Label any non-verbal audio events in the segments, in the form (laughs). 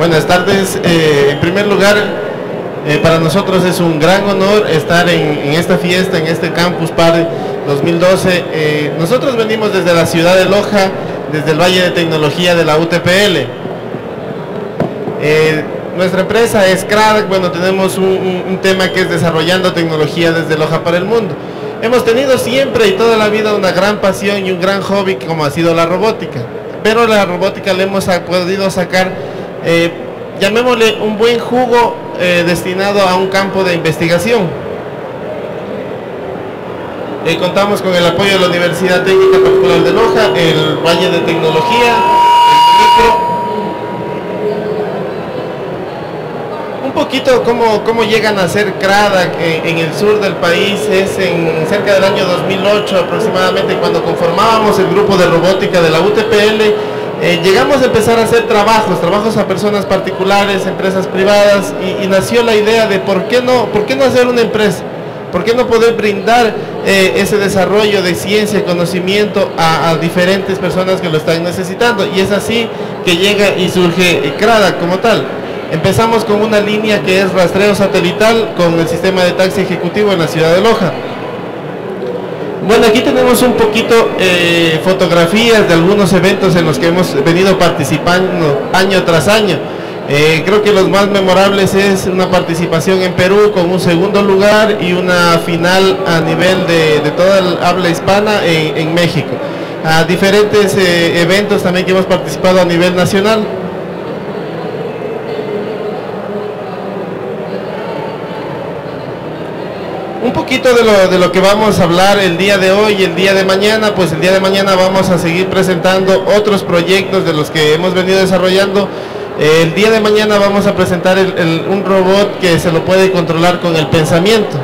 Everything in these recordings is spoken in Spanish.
Buenas tardes. Eh, en primer lugar, eh, para nosotros es un gran honor estar en, esta fiesta, en este Campus Par 2012. Eh, nosotros venimos desde la ciudad de Loja, desde el Valle de Tecnología de la UTPL. nuestra empresa es CRADAC, bueno, tenemos un, un, tema que es desarrollando tecnología desde Loja para el mundo. Hemos tenido siempre y toda la vida una gran pasión y un gran hobby como ha sido la robótica. Pero la robótica le hemos podido sacar eh, llamémosle un buen jugo eh, destinado a un campo de investigación. Eh, contamos con el apoyo de la Universidad Técnica Particular de Loja, el Valle de Tecnología, el Un poquito cómo, cómo llegan a ser CRADA en el sur del país es en cerca del año 2008 aproximadamente cuando conformábamos el grupo de robótica de la UTPL eh, llegamos a empezar a hacer trabajos, trabajos a personas particulares, empresas privadas, y, nació la idea de por qué no, por qué no hacer una empresa, por qué no poder brindar eh, ese desarrollo de ciencia, y conocimiento a, diferentes personas que lo están necesitando. Y es así que llega y surge CRADA como tal. Empezamos con una línea que es rastreo satelital con el sistema de taxi ejecutivo en la ciudad de Loja. Bueno, aquí tenemos un poquito eh, fotografías de algunos eventos en los que hemos venido participando año tras año. Eh, creo que los más memorables es una participación en Perú con un segundo lugar y una final a nivel de, toda el habla hispana en, México. A diferentes eh, eventos también que hemos participado a nivel nacional. un poquito de lo, de lo que vamos a hablar el día de hoy y el día de mañana, pues el día de mañana vamos a seguir presentando otros proyectos de los que hemos venido desarrollando. El día de mañana vamos a presentar un robot que se lo puede controlar con el pensamiento.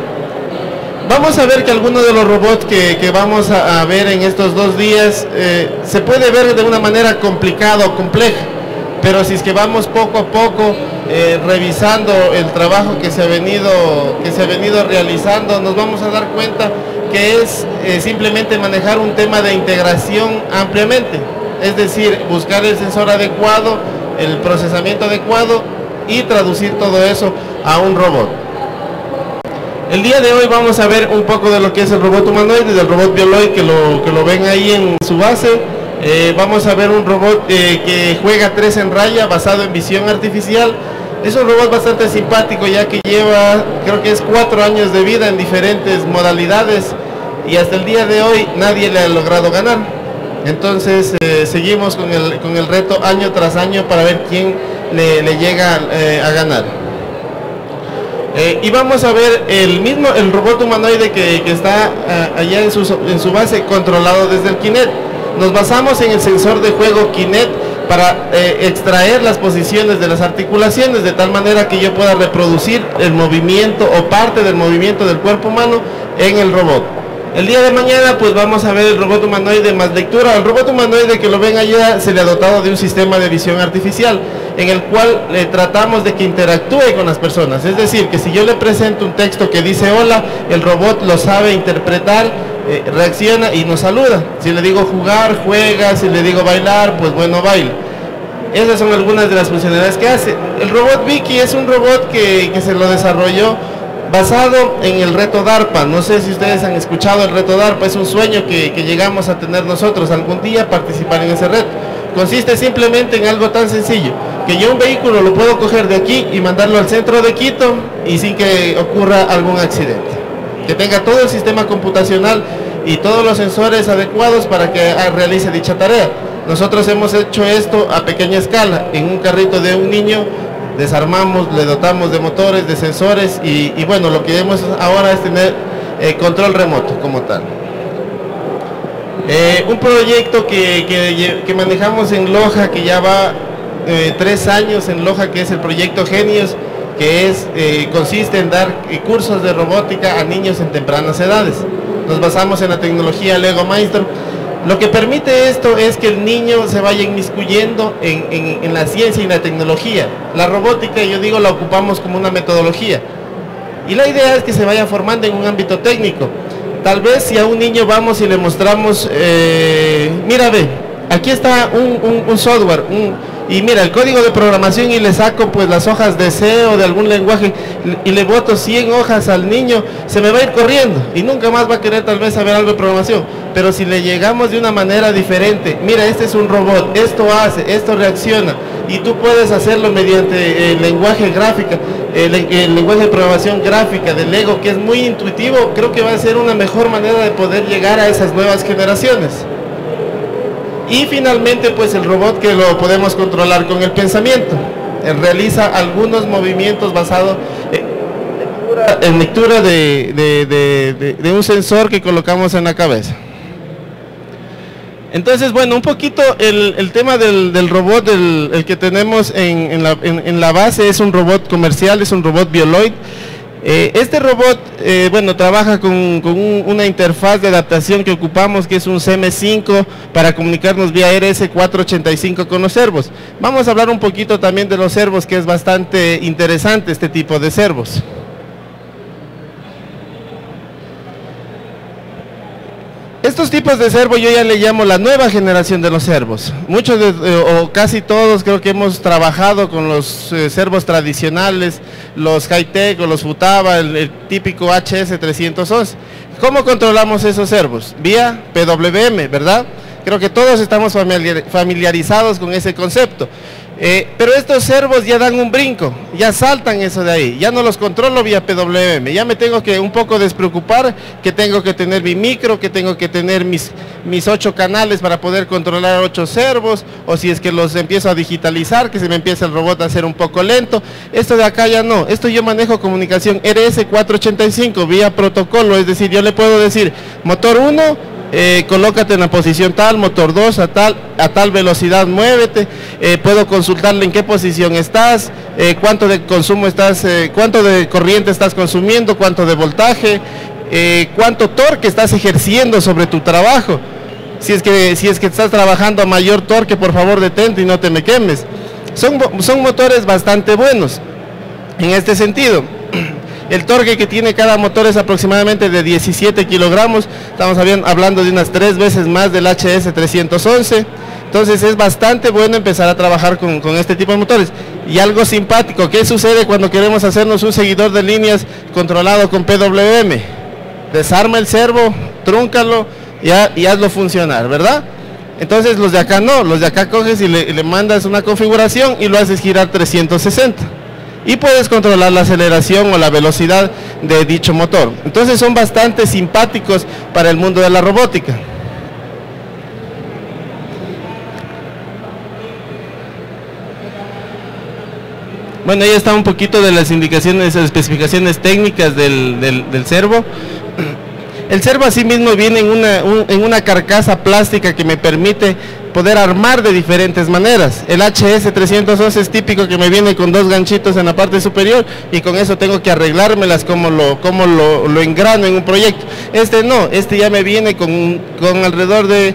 Vamos a ver que algunos de los robots que, vamos a, ver en estos dos días eh, se puede ver de una manera complicada o compleja pero si es que vamos poco a poco eh, revisando el trabajo que se ha venido que se ha venido realizando nos vamos a dar cuenta que es eh, simplemente manejar un tema de integración ampliamente es decir buscar el sensor adecuado el procesamiento adecuado y traducir todo eso a un robot el día de hoy vamos a ver un poco de lo que es el robot humanoide del robot bioloid que lo, que lo ven ahí en su base eh, vamos a ver un robot que juega 3 en raya basado en visión artificial. Es un robot bastante simpático ya que lleva, creo que es 4 años de vida en diferentes modalidades y hasta el día de hoy nadie le ha logrado ganar. Entonces eh, seguimos con el, con el reto año tras año para ver quién le, llega a ganar. y vamos a ver el mismo, el robot humanoide que, está allá en su, en su base controlado desde el Kinect. Nos basamos en el sensor de juego Kinect para eh, extraer las posiciones de las articulaciones de tal manera que yo pueda reproducir el movimiento o parte del movimiento del cuerpo humano en el robot. El día de mañana pues vamos a ver el robot humanoide más lectura. El robot humanoide que lo ven allá se le ha dotado de un sistema de visión artificial en el cual le tratamos de que interactúe con las personas. Es decir, que si yo le presento un texto que dice hola, el robot lo sabe interpretar eh, reacciona y nos saluda. Si le digo jugar, juega, si le digo bailar, pues bueno, baila. Esas son algunas de las funcionalidades que hace. El robot Vicky es un robot que, se lo desarrolló basado en el reto DARPA. No sé si ustedes han escuchado el reto DARPA, es un sueño que, que llegamos a tener nosotros algún día participar en ese reto. Consiste simplemente en algo tan sencillo, que yo un vehículo lo puedo coger de aquí y mandarlo al centro de Quito y sin que ocurra algún accidente que tenga todo el sistema computacional y todos los sensores adecuados para que realice dicha tarea. Nosotros hemos hecho esto a pequeña escala, en un carrito de un niño, desarmamos, le dotamos de motores, de sensores y, bueno, lo que queremos ahora es tener eh, control remoto como tal. Eh, un proyecto que, manejamos en Loja, que ya va eh, tres años en Loja, que es el proyecto Genios, que es, eh, consiste en dar eh, cursos de robótica a niños en tempranas edades. Nos basamos en la tecnología Lego Maestro. Lo que permite esto es que el niño se vaya inmiscuyendo en, la ciencia y la tecnología. La robótica, yo digo, la ocupamos como una metodología. Y la idea es que se vaya formando en un ámbito técnico. Tal vez si a un niño vamos y le mostramos, eh, mira ve, aquí está un, software, y mira el código de programación y le saco pues las hojas de C o de algún lenguaje y le boto 100 hojas al niño, se me va a ir corriendo y nunca más va a querer tal vez saber algo de programación. Pero si le llegamos de una manera diferente, mira, este es un robot, esto hace, esto reacciona y tú puedes hacerlo mediante el lenguaje gráfico, el, el lenguaje de programación gráfica del Lego, que es muy intuitivo, creo que va a ser una mejor manera de poder llegar a esas nuevas generaciones. Y finalmente, pues el robot que lo podemos controlar con el pensamiento. Realiza algunos movimientos basados en lectura de, un sensor que colocamos en la cabeza. Entonces, bueno, un poquito el, tema del, robot, el, que tenemos en, la, en, la, base es un robot comercial, es un robot Bioloid. Eh, este robot, eh, bueno, trabaja con, una interfaz de adaptación que ocupamos, que es un CM5, para comunicarnos vía RS485 con los servos. Vamos a hablar un poquito también de los servos, que es bastante interesante este tipo de servos. Estos tipos de servo yo ya le llamo la nueva generación de los servos. Muchos o casi todos creo que hemos trabajado con los eh, servos tradicionales, los high-tech o los Futaba, el, típico HS311. ¿Cómo controlamos esos servos? Vía PWM, ¿verdad? Creo que todos estamos familiarizados con ese concepto. Eh, pero estos servos ya dan un brinco, ya saltan eso de ahí, ya no los controlo vía PWM, ya me tengo que un poco despreocupar, que tengo que tener mi micro, que tengo que tener mis, mis ocho canales para poder controlar ocho servos, o si es que los empiezo a digitalizar, que se me empieza el robot a hacer un poco lento. Esto de acá ya no, esto yo manejo comunicación RS485 vía protocolo, es decir, yo le puedo decir motor 1, eh, colócate en la posición tal, motor 2 a tal, a tal velocidad muévete, eh, puedo consultarle en qué posición estás, eh, cuánto de consumo estás, cuánto de corriente estás consumiendo, cuánto de voltaje, cuánto torque estás ejerciendo sobre tu trabajo. Si es, que, si es que estás trabajando a mayor torque, por favor detente y no te me quemes. Son, son motores bastante buenos en este sentido. (clears throat) El torque que tiene cada motor es aproximadamente de 17 kilogramos. Estamos hablando de unas tres veces más del HS 311. Entonces es bastante bueno empezar a trabajar con, este tipo de motores. Y algo simpático, ¿qué sucede cuando queremos hacernos un seguidor de líneas controlado con PWM? Desarma el servo, trúncalo y, y hazlo funcionar, ¿verdad? Entonces los de acá no, los de acá coges y le mandas una configuración y lo haces girar 360 y puedes controlar la aceleración o la velocidad de dicho motor. Entonces son bastante simpáticos para el mundo de la robótica. Bueno, ahí está un poquito de las indicaciones, especificaciones técnicas del, del, servo. El servo asimismo viene en una, en una carcasa plástica que me permite poder armar de diferentes maneras. El HS311 es típico que me viene con dos ganchitos en la parte superior y con eso tengo que arreglármelas como lo, como lo, lo engrano en un proyecto. Este no, este ya me viene con, con alrededor de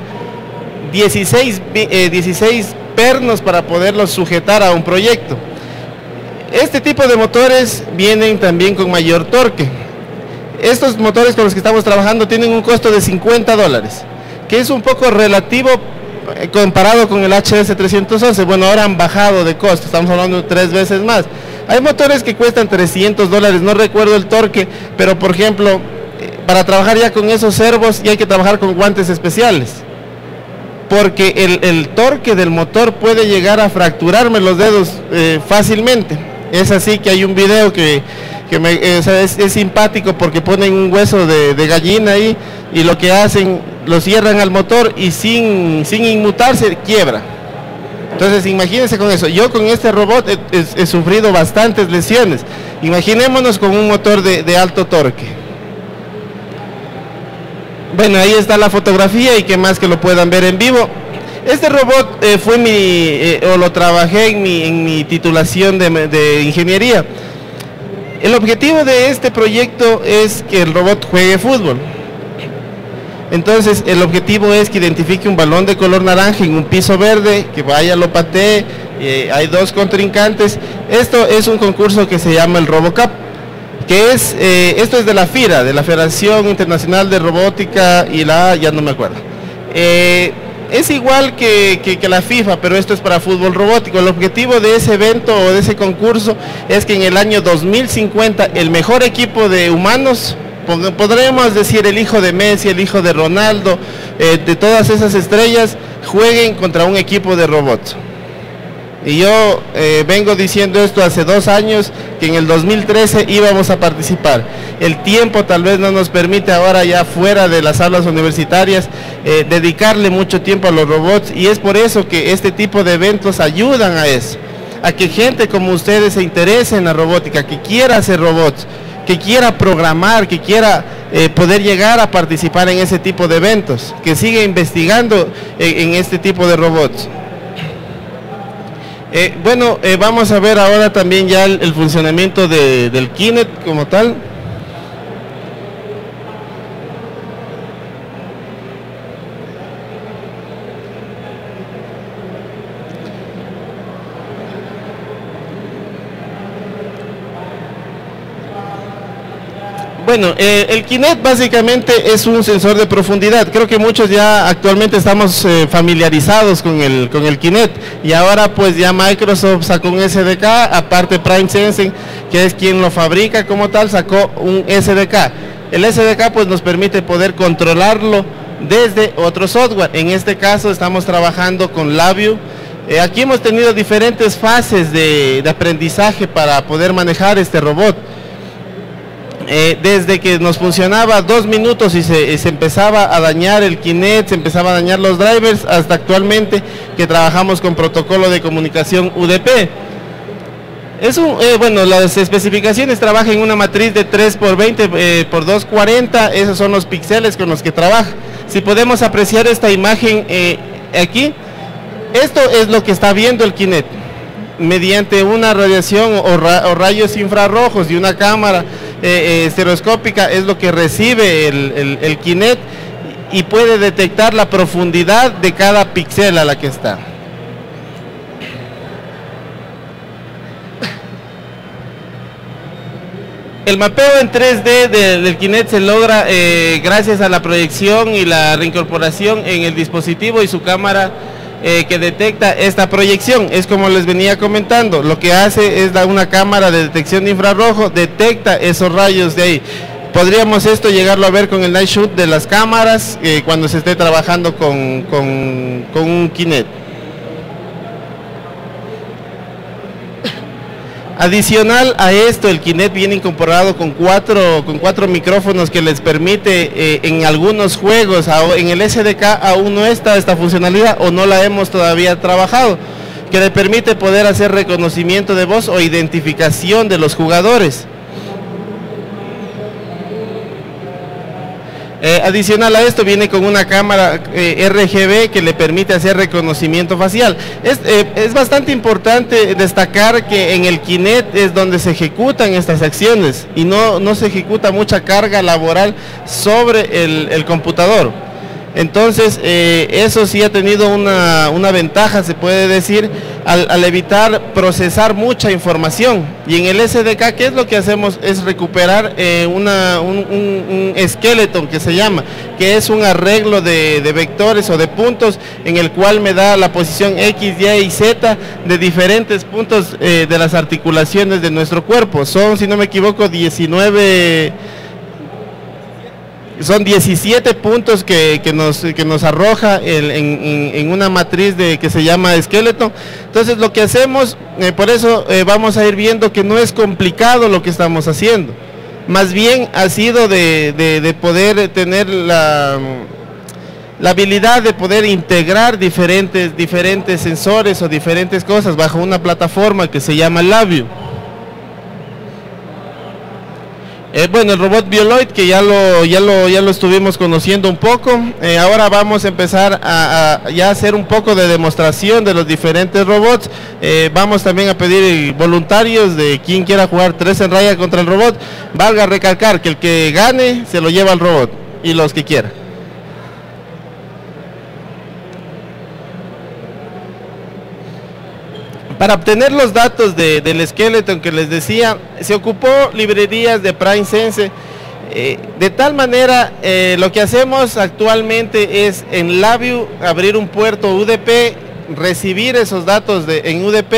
16, 16 eh, pernos para poderlos sujetar a un proyecto. Este tipo de motores vienen también con mayor torque. Estos motores con los que estamos trabajando tienen un costo de 50 dólares, que es un poco relativo eh, comparado con el HS 311, bueno, ahora han bajado de costo, estamos hablando tres veces más. Hay motores que cuestan 300 dólares, no recuerdo el torque, pero por ejemplo, eh, para trabajar ya con esos servos ya hay que trabajar con guantes especiales. Porque el, torque del motor puede llegar a fracturarme los dedos eh, fácilmente. Es así que hay un video que, es, simpático porque ponen un hueso de, de gallina ahí y lo que hacen lo cierran al motor y sin, sin inmutarse quiebra. Entonces imagínense con eso. Yo con este robot he, sufrido bastantes lesiones. Imaginémonos con un motor de, alto torque. Bueno, ahí está la fotografía y que más que lo puedan ver en vivo. Este robot eh, fue mi, eh, o lo trabajé en mi, en mi titulación de, de ingeniería. El objetivo de este proyecto es que el robot juegue fútbol. Entonces el objetivo es que identifique un balón de color naranja en un piso verde, que vaya, lo patee, eh, hay dos contrincantes. Esto es un concurso que se llama el RoboCup, que es, esto es de la FIRA, de la Federación Internacional de Robótica y la, ya no me acuerdo. Es igual que, la FIFA, pero esto es para fútbol robótico. El objetivo de ese evento o de ese concurso es que en el año 2050 el mejor equipo de humanos, podremos decir el hijo de Messi, el hijo de Ronaldo, eh, de todas esas estrellas, jueguen contra un equipo de robots. Y yo eh, vengo diciendo esto hace dos años, que en el 2013 íbamos a participar. El tiempo tal vez no nos permite ahora ya fuera de las aulas universitarias eh, dedicarle mucho tiempo a los robots y es por eso que este tipo de eventos ayudan a eso, a que gente como ustedes se interese en la robótica, que quiera hacer robots, que quiera programar, que quiera eh, poder llegar a participar en ese tipo de eventos, que siga investigando en este tipo de robots. Eh, bueno, eh, vamos a ver ahora también ya el, funcionamiento del Kinet como tal. Bueno, eh, el Kinet básicamente es un sensor de profundidad. Creo que muchos ya actualmente estamos eh, familiarizados con el, con el Kinet. Y ahora pues ya Microsoft sacó un SDK, aparte Prime Sensing, que es quien lo fabrica como tal, sacó un SDK. El SDK pues nos permite poder controlarlo desde otro software. En este caso estamos trabajando con LabVIEW. Eh, aquí hemos tenido diferentes fases de aprendizaje para poder manejar este robot. Eh, desde que nos funcionaba dos minutos y se, empezaba a dañar el Kinect, se empezaba a dañar los drivers, hasta actualmente que trabajamos con protocolo de comunicación UDP. Es eh, bueno, las especificaciones trabajan en una matriz de 3 por 20 eh, por 240, esos son los píxeles con los que trabaja. Si podemos apreciar esta imagen aquí, esto es lo que está viendo el Kinect mediante una radiación o, rayos infrarrojos y una cámara eh, estereoscópica es lo que recibe el, el, Kinect y puede detectar la profundidad de cada píxel a la que está. El mapeo en 3D del, Kinect se logra eh, gracias a la proyección y la reincorporación en el dispositivo y su cámara eh, que detecta esta proyección. Es como les venía comentando, lo que hace es dar una cámara de detección de infrarrojo, detecta esos rayos de ahí. Podríamos esto llegarlo a ver con el night shoot de las cámaras eh, cuando se esté trabajando con, con, un Kinect. Adicional a esto, el Kinect viene incorporado con cuatro, con cuatro micrófonos que les permite eh, en algunos juegos, en el SDK aún no está esta funcionalidad o no la hemos todavía trabajado, que le permite poder hacer reconocimiento de voz o identificación de los jugadores. Eh, adicional a esto viene con una cámara eh, RGB que le permite hacer reconocimiento facial. Es, eh, es, bastante importante destacar que en el Kinect es donde se ejecutan estas acciones y no, no se ejecuta mucha carga laboral sobre el computador. Entonces, eh, eso sí ha tenido una, ventaja, se puede decir, al, evitar procesar mucha información. Y en el SDK, ¿qué es lo que hacemos? Es recuperar eh, un, un, esqueleto que se llama, que es un arreglo de, vectores o de puntos en el cual me da la posición X, Y y Z de diferentes puntos eh, de las articulaciones de nuestro cuerpo. Son, si no me equivoco, 19 son 17 puntos que, nos, nos arroja en, una matriz de, que se llama esqueleto. Entonces lo que hacemos, eh, por eso eh, vamos a ir viendo que no es complicado lo que estamos haciendo. Más bien ha sido de, poder tener la, la, habilidad de poder integrar diferentes, diferentes sensores o diferentes cosas bajo una plataforma que se llama Labio. Eh, bueno, el robot Bioloid que ya lo, ya lo, ya lo estuvimos conociendo un poco. Eh, ahora vamos a empezar a, ya hacer un poco de demostración de los diferentes robots. Eh, vamos también a pedir voluntarios de quien quiera jugar tres en raya contra el robot. Valga recalcar que el que gane se lo lleva al robot y los que quiera. Para obtener los datos del esqueleto que les decía, se ocupó librerías de Prime Sense. Eh, de tal manera, eh, lo que hacemos actualmente es en Labio abrir un puerto UDP, recibir esos datos en UDP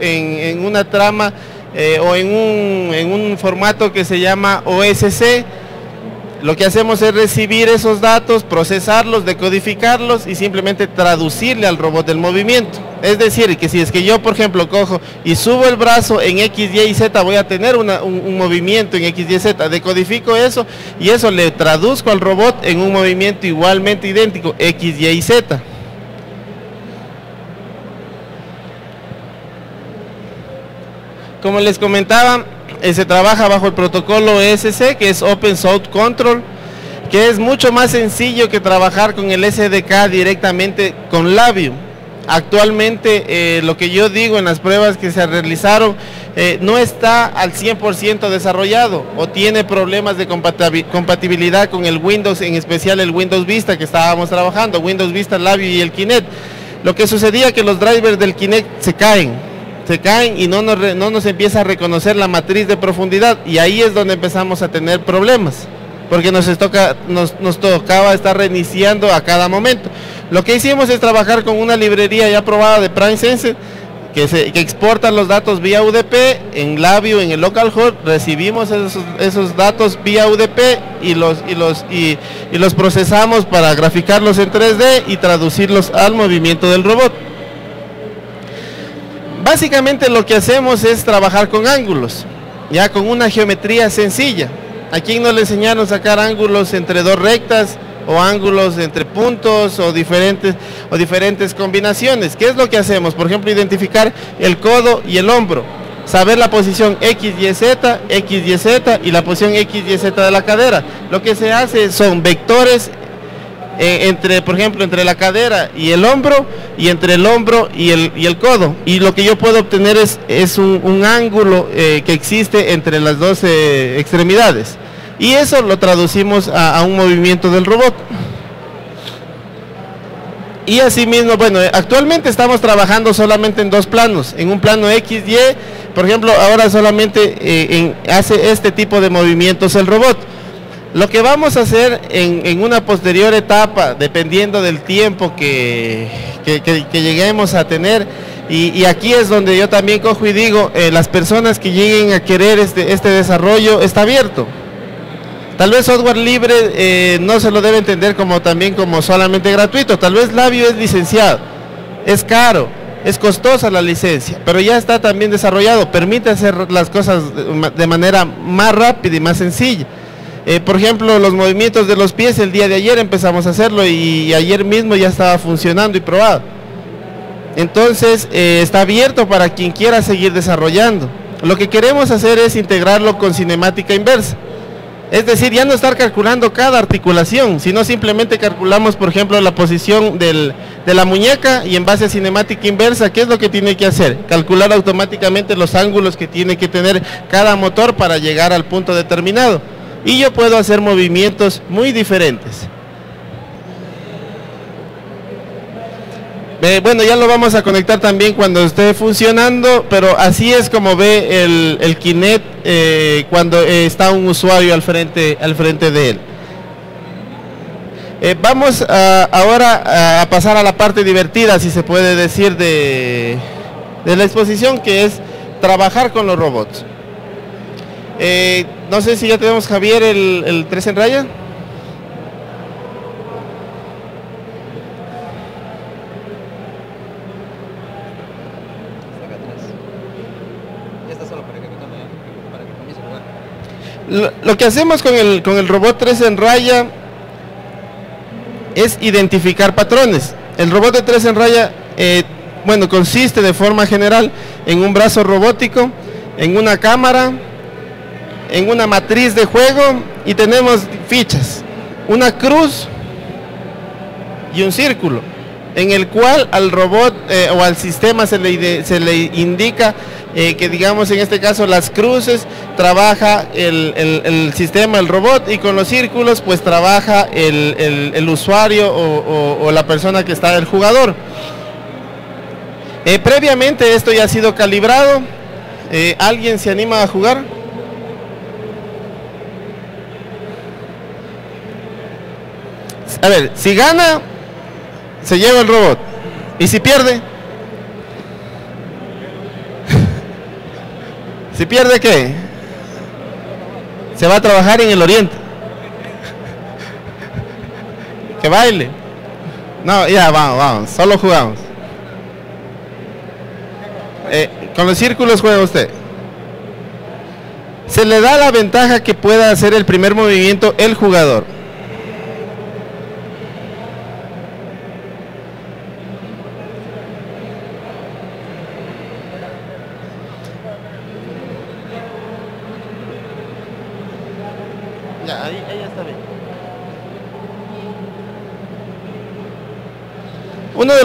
en, una trama eh, o en un formato que se llama OSC, lo que hacemos es recibir esos datos, procesarlos, decodificarlos y simplemente traducirle al robot el movimiento. Es decir, que si es que yo, por ejemplo, cojo y subo el brazo en X, Y y Z, voy a tener un, movimiento en X, Y, Z. Decodifico eso y eso le traduzco al robot en un movimiento igualmente idéntico, X, Y y Z. Como les comentaba, eh, se trabaja bajo el protocolo ESC, que es Open Source Control, que es mucho más sencillo que trabajar con el SDK directamente con Labio. Actualmente eh, lo que yo digo en las pruebas que se realizaron eh, no está al 100% desarrollado o tiene problemas de compatibilidad con el Windows, en especial el Windows Vista que estábamos trabajando, Windows Vista, Labio y el Kinect. Lo que sucedía es que los drivers del Kinect se caen, se caen y no nos, no nos empieza a reconocer la matriz de profundidad y ahí es donde empezamos a tener problemas porque nos, toca, nos, tocaba estar reiniciando a cada momento. Lo que hicimos es trabajar con una librería ya probada de PrimeSense que, se, que exporta los datos vía UDP en Labio, en el localhost, recibimos esos, esos, datos vía UDP y los, y, los, y los procesamos para graficarlos en 3D y traducirlos al movimiento del robot. Básicamente lo que hacemos es trabajar con ángulos, ya con una geometría sencilla. Aquí no le enseñaron a sacar ángulos entre dos rectas o ángulos entre puntos o diferentes, o diferentes combinaciones. ¿Qué es lo que hacemos? Por ejemplo, identificar el codo y el hombro. Saber la posición X, Y, Z, X, Y, Z y la posición X, Y, Z de la cadera. Lo que se hace son vectores eh, entre, por ejemplo, entre la cadera y el hombro y entre el hombro y el, y el codo. Y lo que yo puedo obtener es, es un, ángulo eh, que existe entre las dos eh, extremidades. Y eso lo traducimos a, un movimiento del robot. Y asimismo, bueno, actualmente estamos trabajando solamente en dos planos, en un plano X, Y, por ejemplo, ahora solamente hace este tipo de movimientos el robot. Lo que vamos a hacer en, una posterior etapa, dependiendo del tiempo que, lleguemos a tener, y, aquí es donde yo también cojo y digo, eh, las personas que lleguen a querer este, este desarrollo está abierto. Tal vez software libre eh, no se lo debe entender como también como solamente gratuito, tal vez Labio es licenciado, es caro, es costosa la licencia, pero ya está también desarrollado, permite hacer las cosas de manera más rápida y más sencilla. Eh, por ejemplo, los movimientos de los pies, el día de ayer empezamos a hacerlo y ayer mismo ya estaba funcionando y probado. Entonces, eh, está abierto para quien quiera seguir desarrollando. Lo que queremos hacer es integrarlo con cinemática inversa. Es decir, ya no estar calculando cada articulación, sino simplemente calculamos, por ejemplo, la posición de la muñeca y en base a cinemática inversa, ¿qué es lo que tiene que hacer? Calcular automáticamente los ángulos que tiene que tener cada motor para llegar al punto determinado y yo puedo hacer movimientos muy diferentes. Eh, bueno, ya lo vamos a conectar también cuando esté funcionando, pero así es como ve el, el Kinect eh, cuando está un usuario al frente, al frente de él. Eh, vamos ahora a pasar a la parte divertida, si se puede decir, de, de la exposición, que es trabajar con los robots. Eh, no sé si ya tenemos Javier el, el 3 en raya. Lo, lo, que hacemos con el, con el robot 3 en raya es identificar patrones. El robot de 3 en raya, eh, bueno, consiste de forma general en un brazo robótico, en una cámara, en una matriz de juego y tenemos fichas, una cruz y un círculo, en el cual al robot eh, o al sistema se le, se le indica eh, que digamos en este caso las cruces trabaja el, sistema, el robot y con los círculos pues trabaja el, usuario o, la persona que está el jugador. Eh, previamente esto ya ha sido calibrado. ¿Alguien se anima a jugar? A ver, si gana, se lleva el robot. ¿Y si pierde? (laughs) si pierde, ¿qué? Se va a trabajar en el oriente. (laughs) que baile. No, ya, vamos, vamos. Solo jugamos. Eh, con los círculos juega usted. Se le da la ventaja que pueda hacer el primer movimiento el jugador.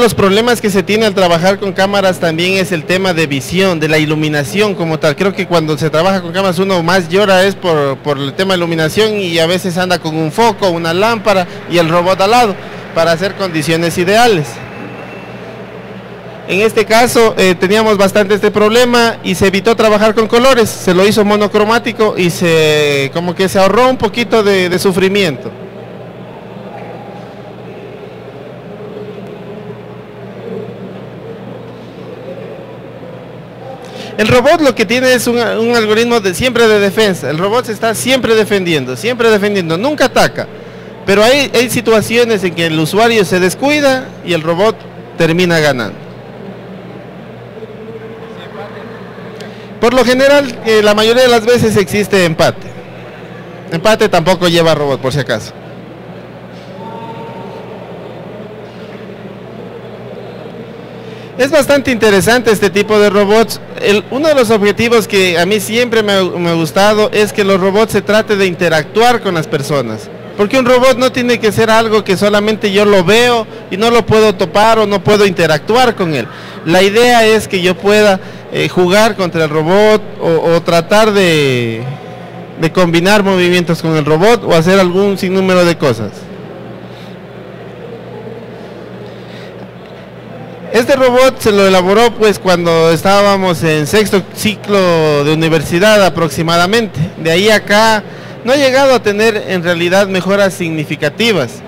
Los problemas que se tiene al trabajar con cámaras también es el tema de visión, de la iluminación como tal. Creo que cuando se trabaja con cámaras uno más llora es por, el tema de iluminación y a veces anda con un foco, una lámpara y el robot al lado para hacer condiciones ideales. En este caso eh, teníamos bastante este problema y se evitó trabajar con colores, se lo hizo monocromático y se como que se ahorró un poquito de sufrimiento. El robot lo que tiene es un, algoritmo de siempre de defensa. El robot se está siempre defendiendo, siempre defendiendo, nunca ataca. Pero hay, situaciones en que el usuario se descuida y el robot termina ganando. Por lo general, eh, la mayoría de las veces existe empate. Empate tampoco lleva robot, por si acaso. Es bastante interesante este tipo de robots. uno de los objetivos que a mí siempre me, ha gustado es que los robots se trate de interactuar con las personas. Porque un robot no tiene que ser algo que solamente yo lo veo y no lo puedo topar o no puedo interactuar con él. La idea es que yo pueda eh, jugar contra el robot o, tratar de combinar movimientos con el robot o hacer algún sinnúmero de cosas. Este robot se lo elaboró pues cuando estábamos en sexto ciclo de universidad aproximadamente. De ahí acá no ha llegado a tener en realidad mejoras significativas.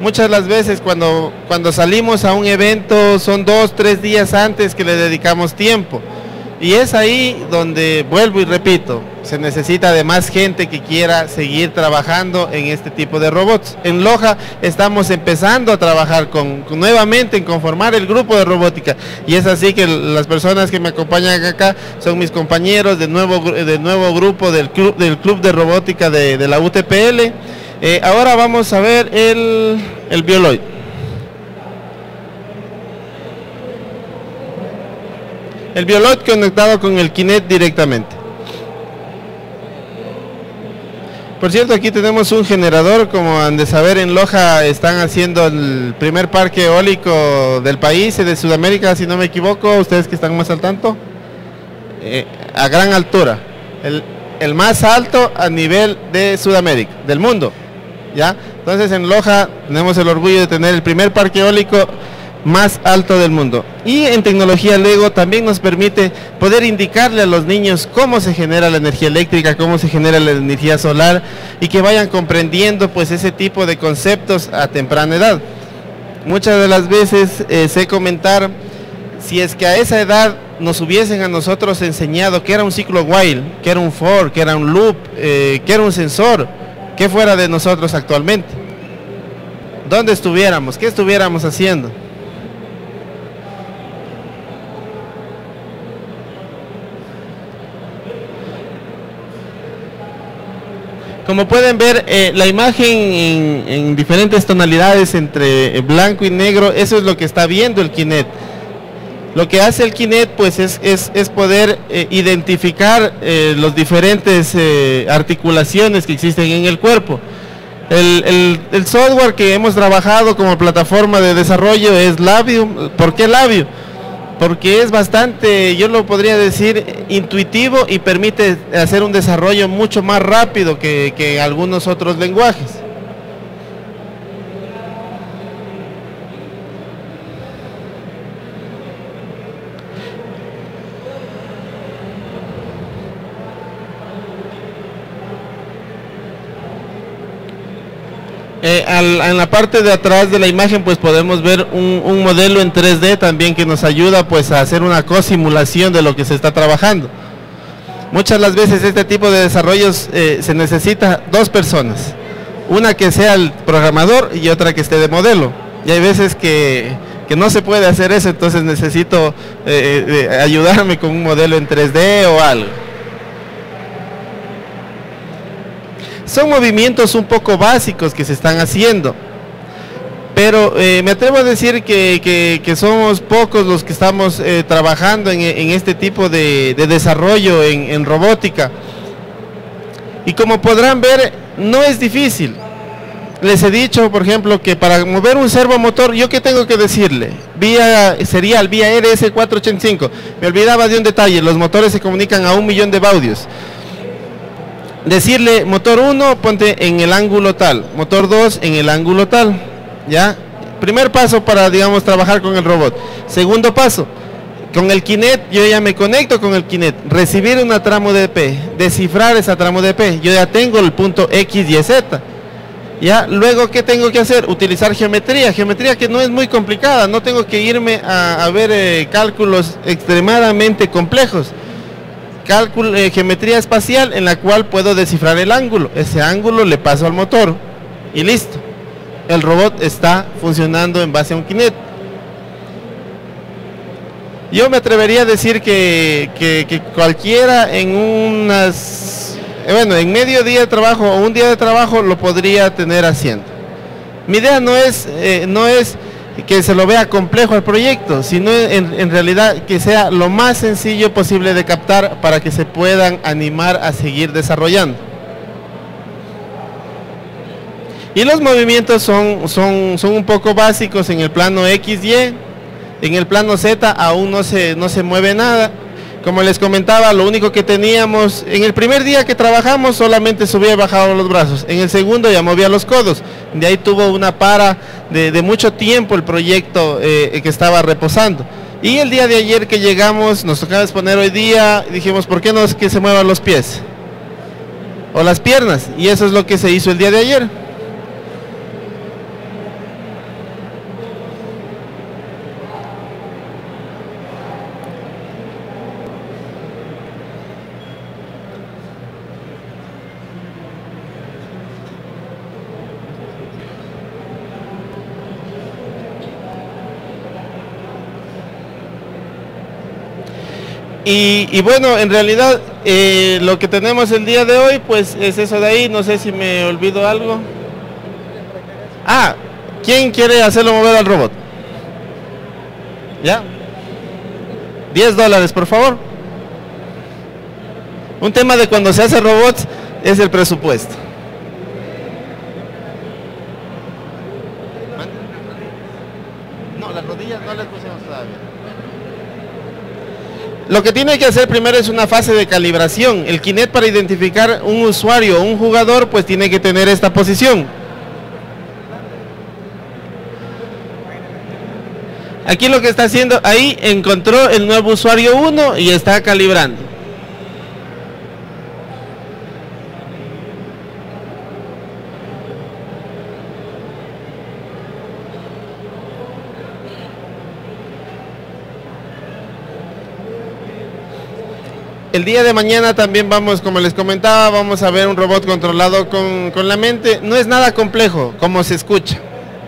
Muchas las veces cuando, cuando salimos a un evento son dos, tres días antes que le dedicamos tiempo. Y es ahí donde, vuelvo y repito, se necesita de más gente que quiera seguir trabajando en este tipo de robots. En Loja estamos empezando a trabajar con, nuevamente en conformar el grupo de robótica y es así que las personas que me acompañan acá son mis compañeros del nuevo, de nuevo grupo del club, del club de robótica de, la UTPL. Eh, ahora vamos a ver el, el Bioloid. El Biolot conectado con el Kinet directamente. Por cierto, aquí tenemos un generador, como han de saber, en Loja están haciendo el primer parque eólico del país de Sudamérica, si no me equivoco, ustedes que están más al tanto, eh, a gran altura, el, el, más alto a nivel de Sudamérica, del mundo, ¿ya? Entonces en Loja tenemos el orgullo de tener el primer parque eólico más alto del mundo. Y en tecnología Lego también nos permite poder indicarle a los niños cómo se genera la energía eléctrica, cómo se genera la energía solar y que vayan comprendiendo pues ese tipo de conceptos a temprana edad. Muchas de las veces eh, sé comentar si es que a esa edad nos hubiesen a nosotros enseñado que era un ciclo while, que era un for, que era un loop, eh, que era un sensor, que fuera de nosotros actualmente. ¿Dónde estuviéramos? ¿Qué estuviéramos haciendo? Como pueden ver, eh, la imagen en, diferentes tonalidades entre blanco y negro, eso es lo que está viendo el Kinet. Lo que hace el Kinet pues es, es, poder eh, identificar eh, los diferentes articulaciones que existen en el cuerpo. El, el, software que hemos trabajado como plataforma de desarrollo es Labium. ¿Por qué Labio? Porque es bastante, yo lo podría decir, intuitivo y permite hacer un desarrollo mucho más rápido que, algunos otros lenguajes. Eh, en la parte de atrás de la imagen pues podemos ver un, modelo en 3D también que nos ayuda pues a hacer una co-simulación de lo que se está trabajando. Muchas las veces este tipo de desarrollos eh, se necesita dos personas, una que sea el programador y otra que esté de modelo. Y hay veces que, no se puede hacer eso, entonces necesito eh, ayudarme con un modelo en 3D o algo. Son movimientos un poco básicos que se están haciendo. Pero eh, me atrevo a decir que, somos pocos los que estamos eh, trabajando en, este tipo de, desarrollo en, robótica. Y como podrán ver, no es difícil. Les he dicho, por ejemplo, que para mover un servomotor, ¿yo qué tengo que decirle? Vía serial, vía RS485. Me olvidaba de un detalle, los motores se comunican a un millón de baudios decirle motor 1 ponte en el ángulo tal, motor 2 en el ángulo tal, ¿ya? Primer paso para, digamos, trabajar con el robot. Segundo paso, con el Kinet yo ya me conecto con el Kinet, recibir una tramo de P, descifrar esa tramo de P, yo ya tengo el punto X y Z. Ya, luego, ¿qué tengo que hacer? Utilizar geometría, geometría que no es muy complicada, no tengo que irme a, ver eh, cálculos extremadamente complejos eh, geometría espacial en la cual puedo descifrar el ángulo. Ese ángulo le paso al motor y listo. El robot está funcionando en base a un kinet. Yo me atrevería a decir que, cualquiera en unas, eh, bueno, en medio día de trabajo o un día de trabajo lo podría tener haciendo. Mi idea no es, eh, no es que se lo vea complejo el proyecto, sino en, realidad que sea lo más sencillo posible de captar para que se puedan animar a seguir desarrollando. Y los movimientos son, son, son un poco básicos en el plano X, Y, en el plano Z aún no se, no se mueve nada como les comentaba, lo único que teníamos, en el primer día que trabajamos solamente subía y bajaba los brazos, en el segundo ya movía los codos, de ahí tuvo una para de, mucho tiempo el proyecto eh, que estaba reposando. Y el día de ayer que llegamos, nos tocaba exponer hoy día, dijimos, ¿por qué no es que se muevan los pies? O las piernas, y eso es lo que se hizo el día de ayer. Y, bueno, en realidad eh, lo que tenemos el día de hoy, pues es eso de ahí. No sé si me olvido algo. Ah, ¿quién quiere hacerlo mover al robot? ¿Ya? 10 dólares, por favor. Un tema de cuando se hace robots es el presupuesto. No, las rodillas no las pusimos todavía. Lo que tiene que hacer primero es una fase de calibración. El Kinect para identificar un usuario un jugador pues tiene que tener esta posición. Aquí lo que está haciendo, ahí encontró el nuevo usuario 1 y está calibrando. El día de mañana también vamos, como les comentaba, vamos a ver un robot controlado con, la mente. No es nada complejo, como se escucha.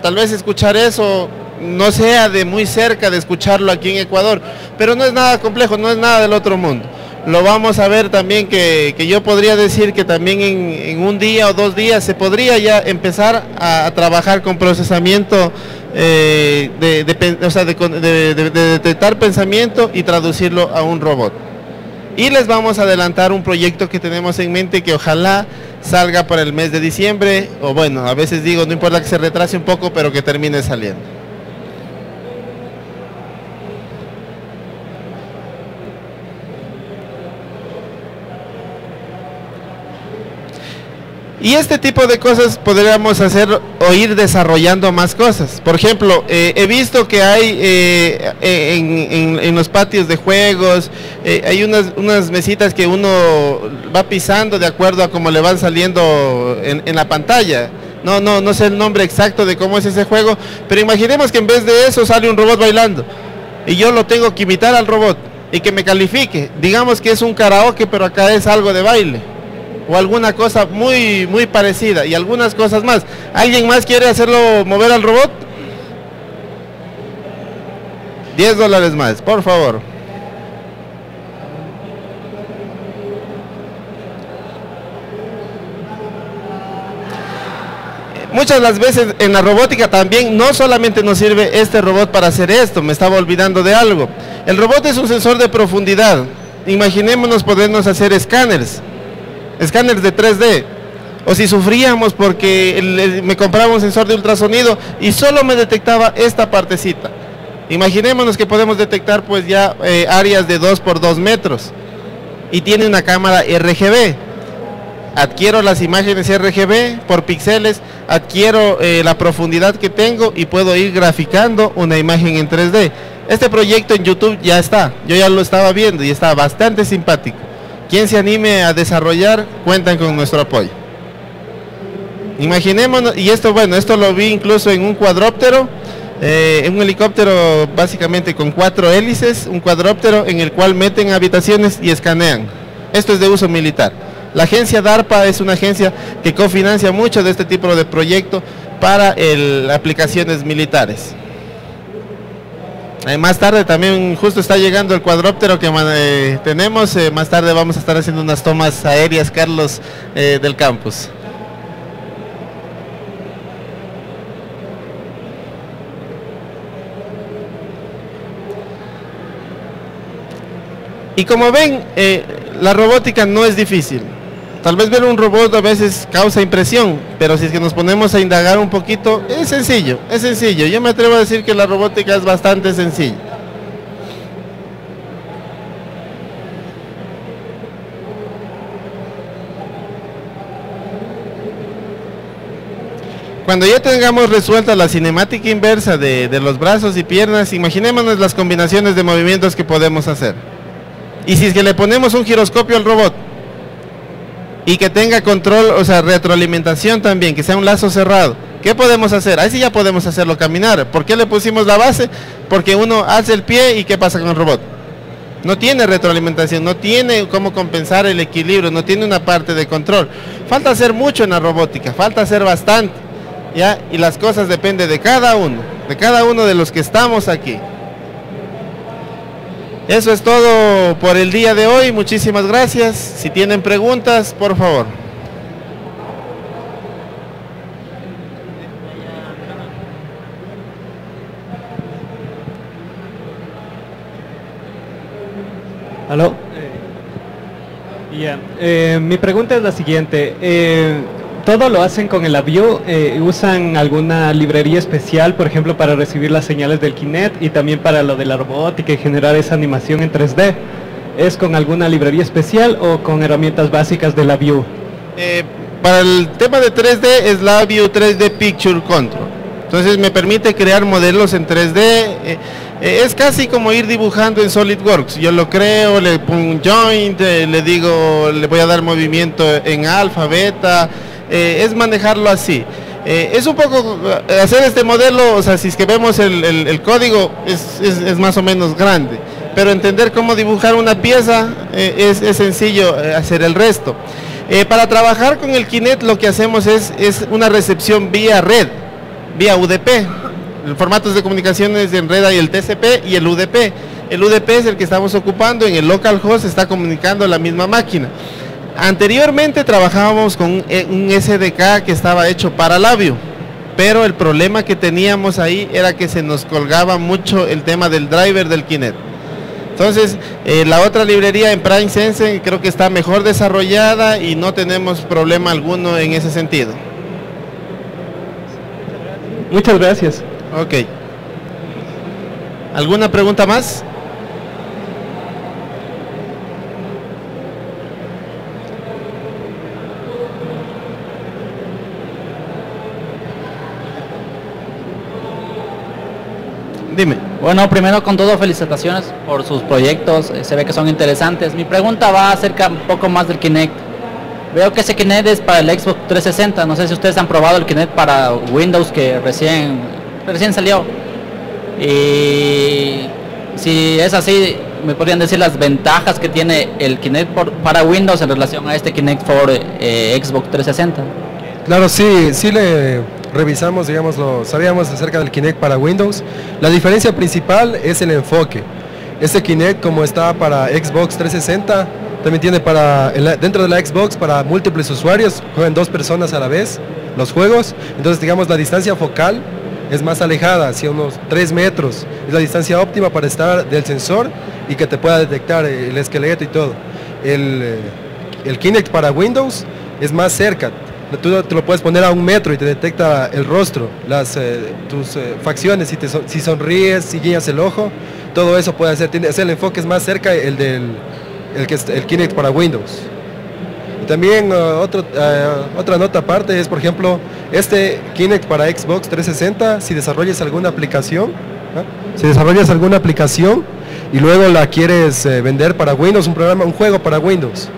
Tal vez escuchar eso no sea de muy cerca de escucharlo aquí en Ecuador, pero no es nada complejo, no es nada del otro mundo. Lo vamos a ver también que, yo podría decir que también en, un día o dos días se podría ya empezar a, trabajar con procesamiento eh, de, de detectar pensamiento y traducirlo a un robot y les vamos a adelantar un proyecto que tenemos en mente que ojalá salga para el mes de diciembre o bueno, a veces digo, no importa que se retrase un poco, pero que termine saliendo. Y este tipo de cosas podríamos hacer o ir desarrollando más cosas. Por ejemplo, eh, he visto que hay eh, eh, en, los patios de juegos, hay unas, unas mesitas que uno va pisando de acuerdo a cómo le van saliendo en, la pantalla. No, no, no sé el nombre exacto de cómo es ese juego, pero imaginemos que en vez de eso sale un robot bailando y yo lo tengo que imitar al robot y que me califique. Digamos que es un karaoke, pero acá es algo de baile o alguna cosa muy muy parecida y algunas cosas más. ¿Alguien más quiere hacerlo mover al robot? 10 dólares más, por favor. muchas las veces en la robótica también no solamente nos sirve este robot para hacer esto, me estaba olvidando de algo. El robot es un sensor de profundidad. Imaginémonos podernos hacer escáneres, escáneres de 3D. O si sufríamos porque me compraba un sensor de ultrasonido y solo me detectaba esta partecita. Imaginémonos que podemos detectar pues ya eh, áreas de 2 por 2 metros y tiene una cámara RGB adquiero las imágenes RGB por píxeles, adquiero eh, la profundidad que tengo y puedo ir graficando una imagen en 3D. Este proyecto en YouTube ya está, yo ya lo estaba viendo y está bastante simpático. Quien se anime a desarrollar, cuentan con nuestro apoyo. Imaginémonos, y esto bueno, esto lo vi incluso en un cuadróptero, eh, un helicóptero básicamente con cuatro hélices, un cuadróptero en el cual meten habitaciones y escanean. Esto es de uso militar. La agencia DARPA es una agencia que cofinancia mucho de este tipo de proyectos para aplicaciones militares. Eh, más tarde también justo está llegando el cuadróptero que eh, tenemos. Eh, más tarde vamos a estar haciendo unas tomas aéreas, Carlos, del campus. Y como ven, la robótica no es difícil. Tal vez ver un robot a veces causa impresión, pero si es que nos ponemos a indagar un poquito, es sencillo, es sencillo. Yo me atrevo a decir que la robótica es bastante sencilla. Cuando ya tengamos resuelta la cinemática inversa de, de los brazos y piernas, imaginémonos las combinaciones de movimientos que podemos hacer. Y si es que le ponemos un giroscopio al robot, y que tenga control, o sea, retroalimentación también, que sea un lazo cerrado. ¿Qué podemos hacer? Ahí sí ya podemos hacerlo caminar. ¿Por qué le pusimos la base? Porque uno hace el pie y ¿qué pasa con el robot? No tiene retroalimentación, no tiene cómo compensar el equilibrio, no tiene una parte de control. Falta hacer mucho en la robótica, falta hacer bastante. ¿ya? Y las cosas dependen de cada uno, de cada uno de los que estamos aquí. Eso es todo por el día de hoy. Muchísimas gracias. Si tienen preguntas, por favor. ¿Aló? Eh, mi pregunta es la siguiente. Eh, todo lo hacen con el avión, eh, usan alguna librería especial, por ejemplo, para recibir las señales del Kinect y también para lo de la robótica y generar esa animación en 3D. ¿Es con alguna librería especial o con herramientas básicas de la View? Eh, para el tema de 3D es la View 3D Picture Control. Entonces me permite crear modelos en 3D. Eh, es casi como ir dibujando en SolidWorks. Yo lo creo, le pongo un joint, le digo, le voy a dar movimiento en alfa, beta, eh, es manejarlo así. Eh, es un poco eh, hacer este modelo, o sea, si es que vemos el, código, es, más o menos grande, pero entender cómo dibujar una pieza es, sencillo hacer el resto. para trabajar con el Kinect lo que hacemos es, es una recepción vía red, vía UDP, el formatos de comunicaciones en red hay el TCP y el UDP. El UDP es el que estamos ocupando, en el localhost está comunicando la misma máquina. Anteriormente trabajábamos con un SDK que estaba hecho para labio, pero el problema que teníamos ahí era que se nos colgaba mucho el tema del driver del Kinect. Entonces, eh, la otra librería en Prime Sense creo que está mejor desarrollada y no tenemos problema alguno en ese sentido. Muchas gracias. Ok. ¿Alguna pregunta más? Bueno, primero con todo felicitaciones por sus proyectos, eh, se ve que son interesantes. Mi pregunta va acerca un poco más del Kinect. Veo que ese Kinect es para el Xbox 360. No sé si ustedes han probado el Kinect para Windows que recién, recién salió. Y si es así, me podrían decir las ventajas que tiene el Kinect para Windows en relación a este Kinect for eh, Xbox 360. Claro, sí, sí le revisamos, digamos, lo sabíamos acerca del Kinect para Windows. La diferencia principal es el enfoque. Este Kinect, como está para Xbox 360, también tiene para dentro de la Xbox para múltiples usuarios, juegan dos personas a la vez los juegos. Entonces, digamos, la distancia focal es más alejada, hacia unos 3 metros. Es la distancia óptima para estar del sensor y que te pueda detectar el esqueleto y todo. El, eh, el Kinect para Windows es más cerca. Tú te lo puedes poner a un metro y te detecta el rostro, las, eh, tus eh, facciones, si, te, si sonríes, si guías el ojo, todo eso puede hacer. Tiene, el enfoque es más cerca el del el, que, el Kinect para Windows. Y también otro, otra nota aparte es, por ejemplo, este Kinect para Xbox 360, si desarrollas alguna aplicación, si desarrollas alguna aplicación y luego la quieres vender para Windows, un programa, un juego para Windows,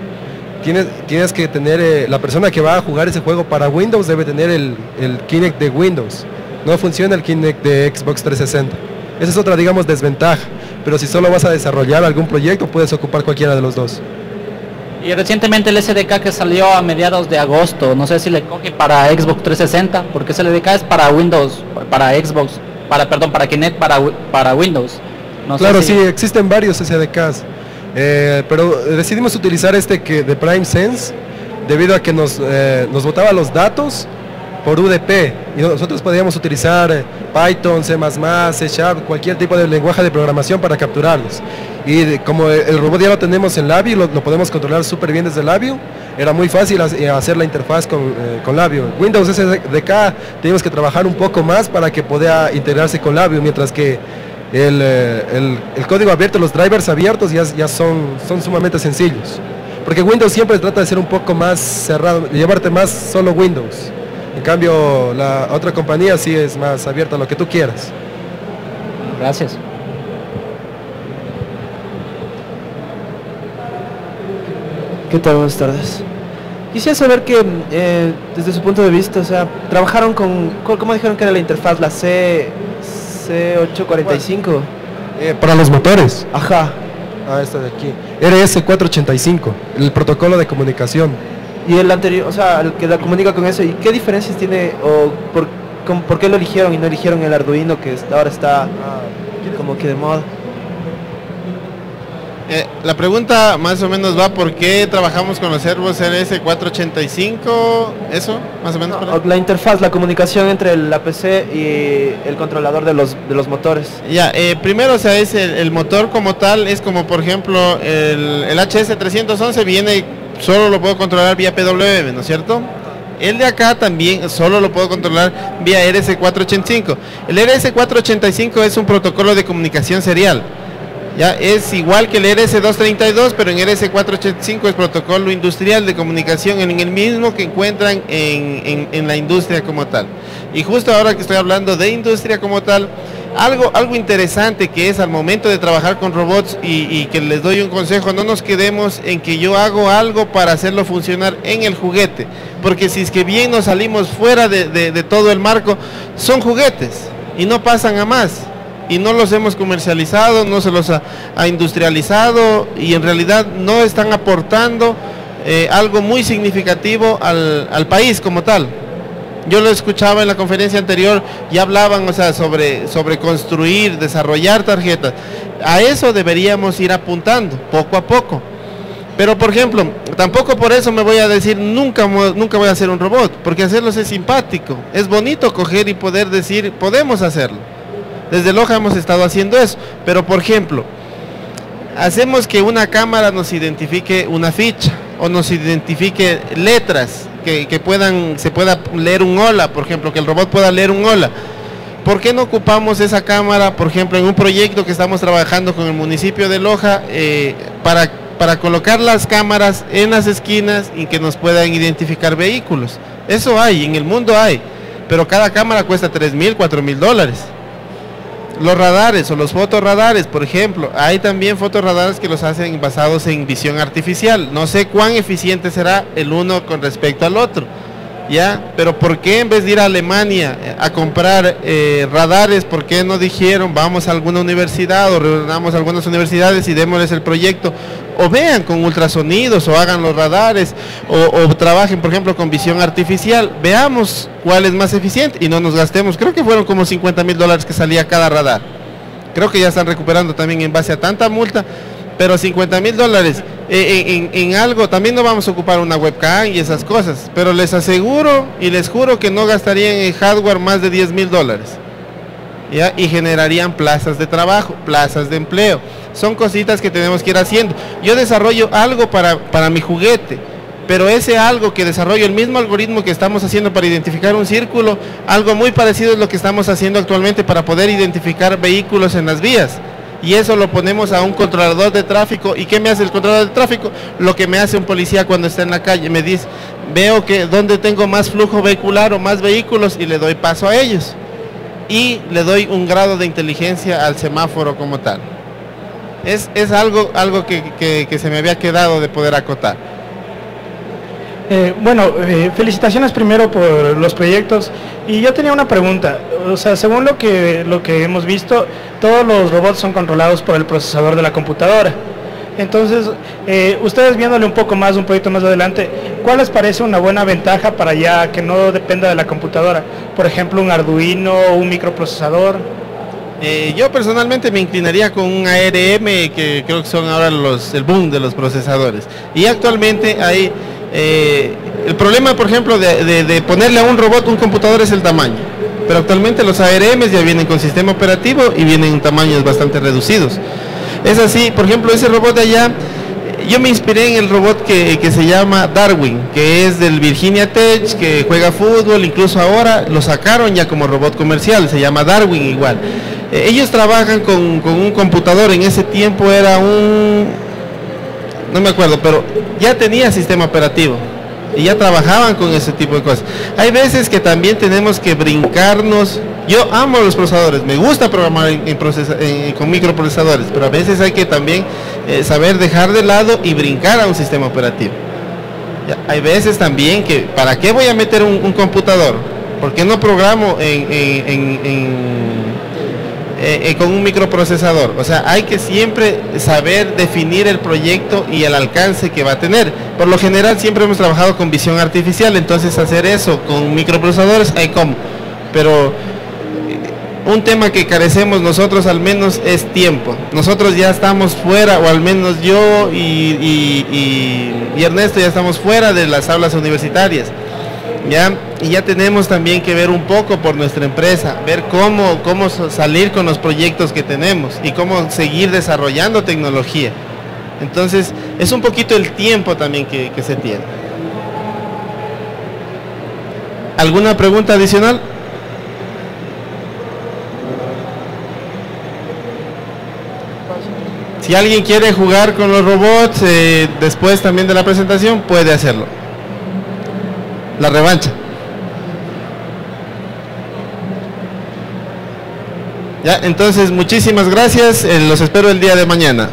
tienes, tienes que tener, eh, la persona que va a jugar ese juego para Windows debe tener el, el Kinect de Windows. No funciona el Kinect de Xbox 360. Esa es otra, digamos, desventaja. Pero si solo vas a desarrollar algún proyecto, puedes ocupar cualquiera de los dos. Y recientemente el SDK que salió a mediados de agosto, no sé si le coge para Xbox 360, porque ese SDK es para Windows, para Xbox, para perdón, para Kinect, para, para Windows. claro, sí, existen varios SDKs, eh, pero decidimos utilizar este que de Prime Sense debido a que nos, eh, nos botaba los datos por UDP y nosotros podíamos utilizar eh, Python, C++, C Sharp, cualquier tipo de lenguaje de programación para capturarlos. Y como el robot ya lo tenemos en Labio, lo, podemos controlar súper bien desde Labio, era muy fácil hacer la interfaz con, eh, con Labio. Windows SDK tenemos que trabajar un poco más para que pueda integrarse con Labio, mientras que el, el, código abierto, los drivers abiertos ya, ya son, son sumamente sencillos. Porque Windows siempre trata de ser un poco más cerrado, llevarte más solo Windows. En cambio, la otra compañía sí es más abierta a lo que tú quieras. Gracias. ¿Qué tal? Buenas tardes. Quisiera saber que eh, desde su punto de vista, o sea, trabajaron con, ¿cómo dijeron que era la interfaz? La C, C845. Eh, para los motores. Ajá. Ah, esta de aquí. RS485, el protocolo de comunicación. Y el anterior, o sea, el que la comunica con eso, ¿y qué diferencias tiene o por, por qué lo eligieron y no eligieron el Arduino que ahora está como que de moda? Eh, la pregunta más o menos va por qué trabajamos con los servos RS485, eso, más o menos. la interfaz, la comunicación entre la PC y el controlador de los, de los motores. Ya, eh, primero, o sea, es el, motor como tal, es como por ejemplo el, el HS311 viene solo lo puedo controlar vía PWM, ¿no es cierto? El de acá también solo lo puedo controlar vía RS485. El RS485 es un protocolo de comunicación serial. Ya es igual que el RS232, pero en RS485 es protocolo industrial de comunicación en el mismo que encuentran en, en la industria como tal. Y justo ahora que estoy hablando de industria como tal, algo, algo interesante que es al momento de trabajar con robots y, que les doy un consejo, no nos quedemos en que yo hago algo para hacerlo funcionar en el juguete, porque si es que bien nos salimos fuera de, todo el marco, son juguetes y no pasan a más. Y no los hemos comercializado, no se los ha, industrializado y en realidad no están aportando eh, algo muy significativo al, al país como tal. Yo lo escuchaba en la conferencia anterior y hablaban, o sea, sobre, sobre construir, desarrollar tarjetas. A eso deberíamos ir apuntando, poco a poco. Pero por ejemplo, tampoco por eso me voy a decir nunca, nunca voy a hacer un robot, porque hacerlo es simpático. Es bonito coger y poder decir, podemos hacerlo. Desde Loja hemos estado haciendo eso. Pero por ejemplo, hacemos que una cámara nos identifique una ficha o nos identifique letras que, puedan, se pueda leer un hola, por ejemplo, que el robot pueda leer un hola. ¿Por qué no ocupamos esa cámara, por ejemplo, en un proyecto que estamos trabajando con el municipio de Loja eh, para, para colocar las cámaras en las esquinas y que nos puedan identificar vehículos? Eso hay, en el mundo hay, pero cada cámara cuesta 3 mil, 4 mil dólares. Los radares o los fotorradares, por ejemplo, hay también fotorradares que los hacen basados en visión artificial. No sé cuán eficiente será el uno con respecto al otro. ¿Ya? Pero ¿por qué en vez de ir a Alemania eh, a comprar eh, radares, por qué no dijeron vamos a alguna universidad o reunamos algunas universidades y démosles el proyecto? O vean con ultrasonidos o hagan los radares o, trabajen, por ejemplo, con visión artificial. Veamos cuál es más eficiente y no nos gastemos. Creo que fueron como 50 mil dólares que salía cada radar. Creo que ya están recuperando también en base a tanta multa, pero 50 mil dólares en, en algo, también no vamos a ocupar una webcam y esas cosas, pero les aseguro y les juro que no gastarían en hardware más de 10 mil dólares. ¿ya? Y generarían plazas de trabajo, plazas de empleo. Son cositas que tenemos que ir haciendo. Yo desarrollo algo para, para mi juguete, pero ese algo que desarrollo, el mismo algoritmo que estamos haciendo para identificar un círculo, algo muy parecido es lo que estamos haciendo actualmente para poder identificar vehículos en las vías. Y eso lo ponemos a un controlador de tráfico. ¿Y qué me hace el controlador de tráfico? Lo que me hace un policía cuando está en la calle. Me dice, veo que donde tengo más flujo vehicular o más vehículos y le doy paso a ellos. Y le doy un grado de inteligencia al semáforo como tal. Es, es algo, algo que, que- que se me había quedado de poder acotar. Eh, bueno, eh, felicitaciones primero por los proyectos. Y yo tenía una pregunta. O sea, según lo que, lo que hemos visto, todos los robots son controlados por el procesador de la computadora. Entonces, eh, ustedes viéndole un poco más, un proyecto más adelante, ¿cuál les parece una buena ventaja para ya que no dependa de la computadora? Por ejemplo, un Arduino, un microprocesador. Yo personalmente me inclinaría con un ARM que creo que son ahora el boom de los procesadores. Y actualmente hay eh, el problema, por ejemplo, de, ponerle a un robot un computador es el tamaño. Pero actualmente los ARMs ya vienen con sistema operativo y vienen en tamaños bastante reducidos. Es así, por ejemplo, ese robot de allá, yo me inspiré en el robot que, se llama Darwin, que es del Virginia Tech, que juega fútbol, incluso ahora lo sacaron ya como robot comercial, se llama Darwin igual. Eh, ellos trabajan con un computador, en ese tiempo era un, no me acuerdo, pero ya tenía sistema operativo y ya trabajaban con ese tipo de cosas. Hay veces que también tenemos que brincarnos. Yo amo los procesadores, me gusta programar en- con microprocesadores, pero a veces hay que también eh, saber dejar de lado y brincar a un sistema operativo. Hay veces también que, ¿para qué voy a meter un, computador? ¿Por qué no programo en- en, eh, eh, con un microprocesador. O sea, hay que siempre saber definir el proyecto y el alcance que va a tener. Por lo general siempre hemos trabajado con visión artificial, entonces hacer eso con microprocesadores hay como. Pero eh, un tema que carecemos nosotros al menos es tiempo. Nosotros ya estamos fuera, o al menos yo y, y- y- y Ernesto ya estamos fuera de las aulas universitarias. ¿Ya? Y ya tenemos también que ver un poco por nuestra empresa, ver cómo, cómo salir con los proyectos que tenemos y cómo seguir desarrollando tecnología. Entonces, es un poquito el tiempo también que, que se tiene. ¿Alguna pregunta adicional? Si alguien quiere jugar con los robots eh, después también de la presentación, puede hacerlo. La revancha. Ya, entonces muchísimas gracias. eh, los espero el día de mañana.